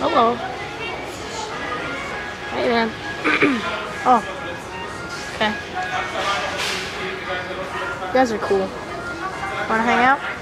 Hello. Hey, man. oh. Okay. You guys are cool. Wanna hang out?